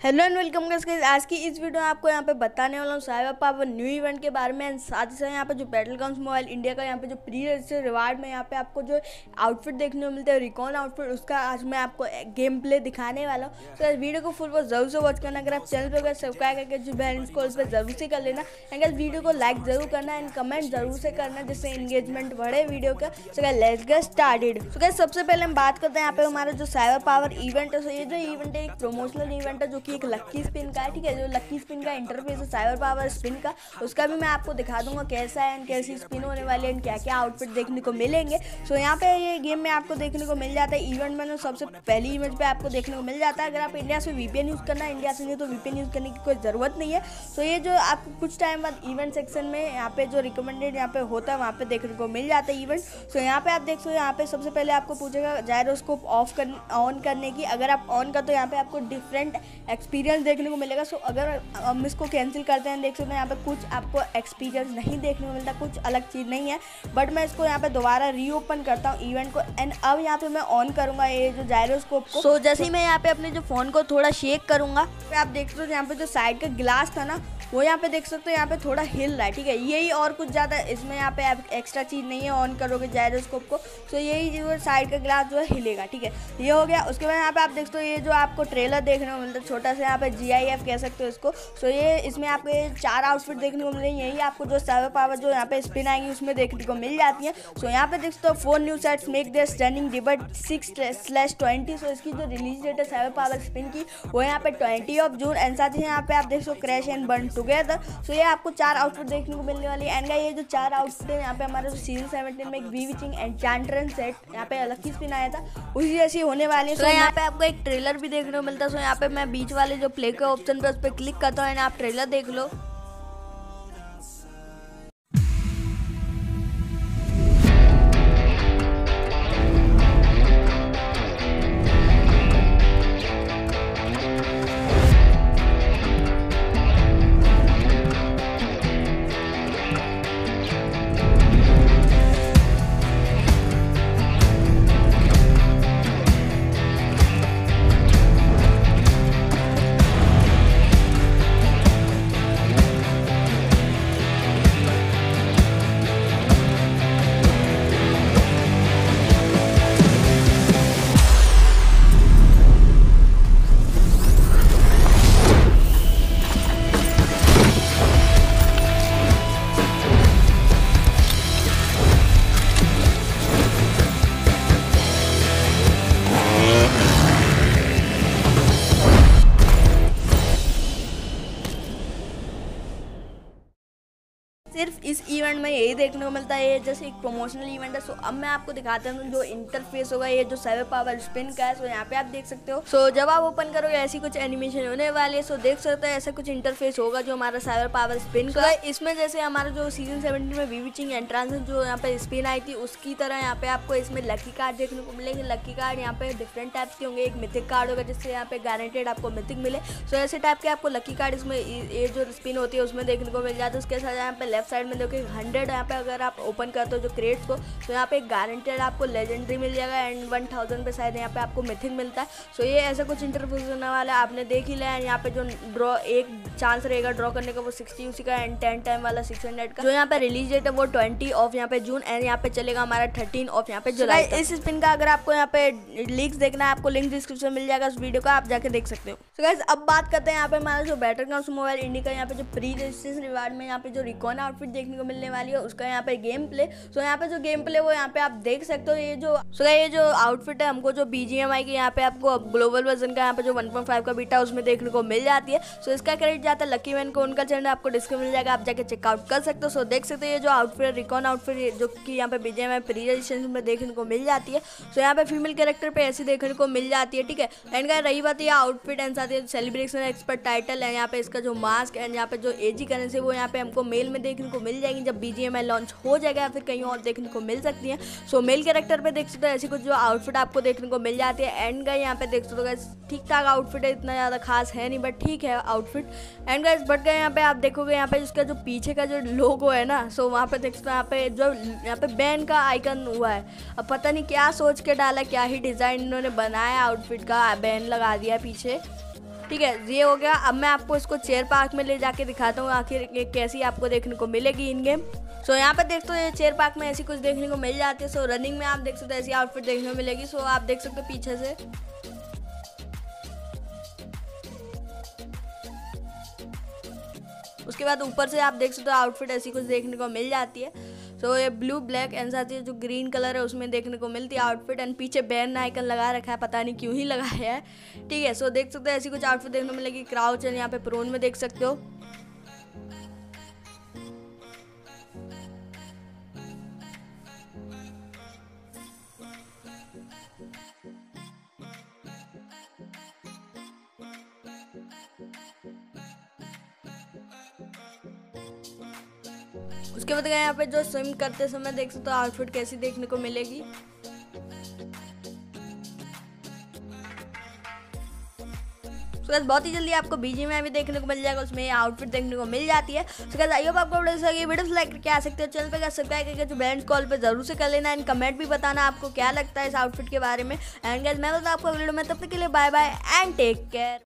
Hello and welcome guys आज की इस वीडियो में आपको यहाँ पे बताने वाला हूँ साइबर पावर न्यू इवेंट के बारे में एंड साथ ही साथ यहाँ पे जो बैटल ग्राउंड मोबाइल इंडिया का यहाँ पे जो प्री रजिस्टर रिवार्ड में यहाँ पे आपको जो आउटफिट देखने को मिलता है रिकॉन आउटफिट उसका आज मैं आपको गेम प्ले दिखाने वाला हूँ। तो इस वीडियो को फुल ज़रूर से वॉच करना। अगर आप चैनल पर अगर सब्सक्राइब करके जो बैलेंस को उस पर ज़रूर से कर लेना। एंड इस वीडियो को लाइक ज़रूर करना एंड कमेंट ज़रूर से करना जिससे इंगेजमेंट बढ़े वीडियो का। So let's get started so guys सबसे पहले हम बात करते हैं यहाँ पे हमारा जो साइबर पावर इवेंट है। सो ये जो इवेंट है एक प्रमोशनल इवेंट है जो कि एक लक्की स्पिन का है ठीक है? जो लक्की स्पिन का इंटरफेस है साइबर पावर स्पिन का, उसका भी मैं आपको दिखा दूँगा कैसा है एंड कैसी स्पिन होने वाली है एंड क्या क्या आउटफिट देखने को मिलेंगे। सो यहाँ पे ये गेम में आपको देखने को मिल जाता है इवेंट में सबसे पहली इमेज पर आपको देखने को मिल जाता है। अगर आप इंडिया से वीपीएन यूज़ करना है इंडिया से नहीं तो वीपीएन यूज़ करने की कोई ज़रूरत नहीं है। सो ये जो आपको कुछ टाइम बाद इवेंट सेक्शन में यहाँ पे जो रिकमेंडेड यहाँ पे होता है, वहाँ पे देखने को मिल जाता है इवेंट सो यहाँ पे आप देख सकते हो, यहाँ पे सबसे पहले आपको पूछेगा जायरोस्कोप ऑफ़ कर ऑन करने की। अगर आप ऑन कर तो यहाँ पे आपको डिफरेंट एक्सपीरियंस देखने को मिलेगा। सो अगर हम इसको कैंसिल करते हैं देख सकते हैं यहाँ पे कुछ आपको एक्सपीरियंस नहीं देखने को मिलता कुछ अलग चीज़ नहीं है। बट मैं इसको यहाँ पे दोबारा रीओपन करता हूँ इवेंट को। एंड अब यहाँ पे मैं ऑन करूँगा ये जो जायरोस्कोप को। सो so, जैसे ही मैं यहाँ पे अपने जो फ़ोन को थोड़ा शेक करूँगा तो आप देख सकते हो यहाँ पे जो साइड का ग्लास था ना वो यहाँ पे देख सकते हो, यहाँ पे थोड़ा हिल रहा है, ठीक है? यही और कुछ ज़्यादा, इसमें यहाँ पे एक्स्ट्रा चीज़ नहीं है ऑन करोगे जायरोस्कोप को तो यही जो साइड का ग्लास जो है हिलेगा, ठीक है? ये हो गया, उसके बाद यहाँ पे आप देख सकते हो, ये जो आपको ट्रेलर देखने को मिलता है छोटा सा यहाँ पे जी कह सकते हो इसको सो ये इसमें आपको चार आउटफिट देखने को मिल रही है यही आपको जो सेवर पावर जो यहाँ पे स्पिन आएँगी, उसमें देखने को मिल जाती है। सो यहाँ पे देख सकते हो four new sets make their standing debut six slash twenty so इसकी जो रिलीज़ डेट है सेवर पावर स्पिन की, वो यहाँ पे ट्वेंटी ऑफ़ जून एंड साथ ही यहाँ पे आप देख सकते हो crash and burn together so ये आपको चार आउटफिट देखने को मिलने वाली है। एंड ये जो चार आउटफिट है यहाँ पे हमारे जो सीज़न सेवनटीन में एक वी विचिंग एंड चांट्रन सेट यहाँ पे अलग ही स्पिन आया था? उसी जैसी होने वाली है। सो यहाँ पे आपको एक ट्रेलर भी देखने को मिलता है। सो यहाँ पे मैं बीच वाले जो प्ले के ऑप्शन पे उस पर क्लिक करता हूँ। एंड आप ट्रेलर देख लो। इवेंट में यही देखने को मिलता है जैसे एक प्रमोशनल इवेंट है सो अब मैं आपको दिखाता हूँ जो इंटरफेस होगा, ये जो सेवर पावर स्पिन का है सो यहाँ पे आप देख सकते हो। सो जब आप ओपन करोगे, ऐसी कुछ एनिमेशन होने वाली है सो देख सकते हो ऐसा कुछ इंटरफेस होगा जो हमारा सेवर पावर स्पिन का इसमें जैसे हमारा जो सीज़न सेवेंटीन में वीविचिंग एंट्रांस जो यहाँ पे स्पिन आई थी, उसकी तरह यहाँ पे आपको इसमें लकी कार्ड देखने को मिलेंगे। लकी कार्ड यहाँ पे डिफरेंट टाइप्स के होंगे, एक मिथिक कार्ड होगा, जिससे यहाँ पे गारंटेड आपको मिथिक मिले। सो ऐसे टाइप के आपको लकी कार्ड इसमें, ये जो स्पिन होती है, उसमें देखने को मिल जाता है। उसके साथ यहाँ पे लेफ़्ट साइड में देखो हंड्रेड यहाँ पे अगर आप ओपन करते हो जो क्रेड्स को तो यहाँ पे गारंटेड आपको लेजेंडरी मिल जाएगा एंड वन थाउज़ेंड पे शायद यहाँ पे आपको मिथिंग मिलता है सो ये ऐसा कुछ इंटरव्यूज़ होने वाला है आपने देख ही लिया एंड यहाँ पे जो ड्रॉ एक चांस रहेगा ड्रॉ करने का वो सिक्सटी उसी का एंड टेन टाइम वाला सिक्स हंड्रेड का जो यहाँ पे रिलीज़ डेट है वो ट्वेंटी ऑफ़ यहाँ पे जून एंड यहाँ पे चलेगा हमारा थर्टीन ऑफ़ यहाँ पे जुलाई इस स्पिन का अगर आपको यहाँ पे लिंक्स देखना है आपको लिंक डिस्क्रिप्शन मिल जाएगा उस वीडियो का आप जाके देख सकते हो तो गाइस अब बात करते हैं यहाँ पे हमारा जो बैटर काउंस मोबाइल इंडिया का यहाँ पे जो प्री रजिस्ट्रेशन रिवार्ड में यहाँ पे जो रिकॉन आउटफिट देखने को मिलने वाली है उसका यहाँ पे गेम प्ले सो यहाँ पे जो गेम प्ले वो यहाँ पे आप देख सकते हो ये जो सो ये जो आउटफिट है हमको जो बी जी आई की यहाँ पे आपको ग्लोबल वर्जन का यहाँ पे जो वन पॉइंट फाइव का बीटा उसमें देखने को मिल जाती है सो इसका क्रेडिट जाता है लकी मैन को उनका चैनल आपको डिस्क्रिप्शन मिल जाएगा आप जाके चेकआउट कर सकते हो सो देख सकते हो ये जो आउटफिट रिकॉन आउटफिट जो कि यहाँ पे B G M I pre registration में देखने को मिल जाती है सो यहाँ पे फीमेल कैरेक्टर पे ऐसी देखने को मिल जाती है ठीक है एंड का रही बात ये आउटफिट एंड साथ ही सेलिब्रेशन एक्सपर्ट टाइटल है यहाँ पे इसका जो मास्क एंड यहाँ पे जो एजी करेंसी वो यहाँ पे हमको मेल में देखने को मिल जाएगी जब B G M I launch हो जाएगा या फिर कहीं और देखने को मिल सकती हैं। सो मेल कैरेक्टर पे देख सकते हो, ऐसी कुछ जो आउटफिट आपको देखने को मिल जाती है। एंड गए यहाँ पे देख सकते हो ठीक ठाक आउटफिट है, इतना ज़्यादा खास है नहीं बट ठीक है आउटफिट एंड गाइस बट गए यहाँ पे आप देखोगे, यहाँ पे इसका जो पीछे का जो लोगो है ना सो वहाँ पे देख सकते हो, यहाँ पे जो, यहाँ पे बैन का आइकन हुआ है। अब पता नहीं क्या सोच के डाला, क्या ही डिज़ाइन इन्होंने बनाया आउटफिट का बैन लगा दिया पीछे। ठीक है, ये हो गया। अब मैं आपको इसको चेयर पार्क में ले जाके दिखाता हूँ, आखिर कैसी आपको देखने को मिलेगी इन गेम सो यहाँ पर देख हो चेयर पार्क में ऐसी कुछ देखने को मिल जाती है। सो रनिंग में आप देख सकते हो ऐसी आउटफिट देखने को मिलेगी। सो आप देख सकते हो पीछे से। उसके बाद ऊपर से आप देख सकते हो आउटफिट ऐसी कुछ देखने को मिल जाती है। सो ये ब्लू ब्लैक एंड साथ ही जो ग्रीन कलर है, उसमें देखने को मिलती है आउटफिट एंड पीछे बैन आइकन लगा रखा है, पता नहीं क्यों ही लगाया है। ठीक है सो देख सकते हो, ऐसी कुछ आउटफिट देखने को मिलेगी क्राउच एंड यहाँ पे प्रोन में देख सकते हो। उसके बाद यहाँ पे जो स्विम करते समय देख सकते हो आउटफिट कैसी देखने को मिलेगी। तो बहुत ही जल्दी आपको बीजी में भी देखने को मिल जाएगा, उसमें आउटफिट देखने को मिल जाती है। तो गैस आइए आपको वीडियो लाइक करके आ सकते हो। चैनल पे सब्सक्राइब करके जो बैंड कॉल पे ज़रूर से कर लेना। एंड कमेंट भी बताना आपको क्या लगता है इस आउटफिट के बारे में। एंड गैस मैं बताऊँ आपको वीडियो में। तब तक के लिए bye bye and take care